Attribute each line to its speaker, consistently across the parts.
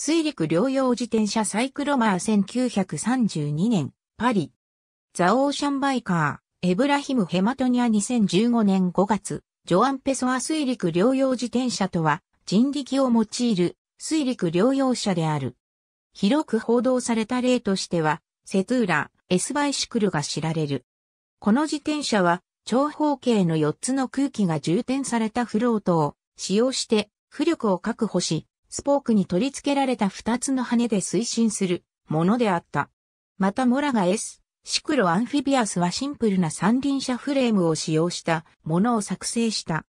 Speaker 1: 水陸両用自転車サイクロマー1932年、パリ。ザ・オーシャンバイカー、エブラヒム・ヘマトニア2015年5月、ジョアン・ペソア水陸両用自転車とは、人力を用いる水陸両用車である。広く報道された例としては、セトゥーラ、エスバイシクルが知られる。この自転車は、長方形の4つの空気が充填されたフロートを使用して浮力を確保し、スポークに取り付けられた2つの羽で推進するものであった。またモラが S、シクロアンフィビアスはシンプルな三輪車フレームを使用したものを作成した。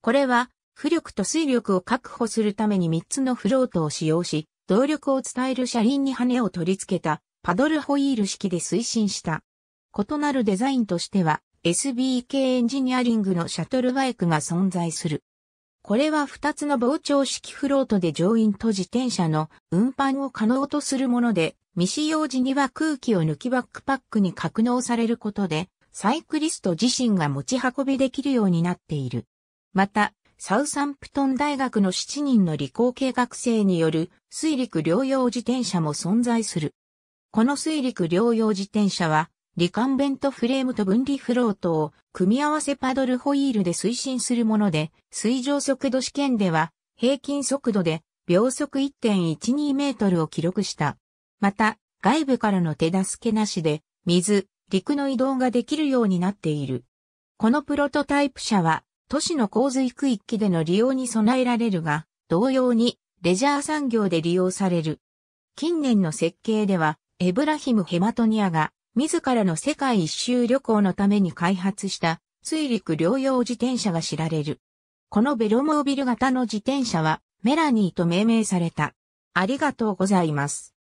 Speaker 1: これは、浮力と水力を確保するために3つのフロートを使用し、動力を伝える車輪に羽を取り付けたパドルホイール式で推進した。異なるデザインとしては、SBK エンジニアリングのシャトルバイクが存在する。これは2つの膨張式フロートで乗員と自転車の運搬を可能とするもので、未使用時には空気を抜きバックパックに格納されることで、サイクリスト自身が持ち運びできるようになっている。また、サウサンプトン大学の7人の理工系学生による水陸両用自転車も存在する。この水陸両用自転車は、リカンベントフレームと分離フロートを組み合わせパドルホイールで推進するもので、水上速度試験では平均速度で秒速1.12メートルを記録した。また、外部からの手助けなしで水、陸の移動ができるようになっている。このプロトタイプ車は都市の洪水区域での利用に備えられるが、同様にレジャー産業で利用される。近年の設計ではエブラヒム・ヘマトニアが自らの世界一周旅行のために開発した水陸両用自転車が知られる。このベロモービル型の自転車はメラニーと命名された。ありがとうございます。